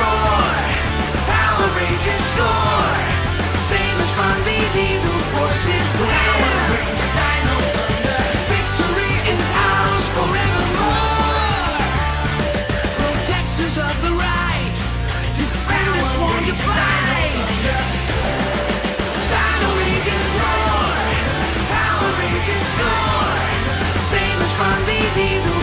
roar, our rangers score. Save us from these evil forces. Power rangers, dino thunder. Victory is ours forevermore. Protectors of the right, defenders sworn to fight. Dino rangers roar, Power rangers score. Save us from these evil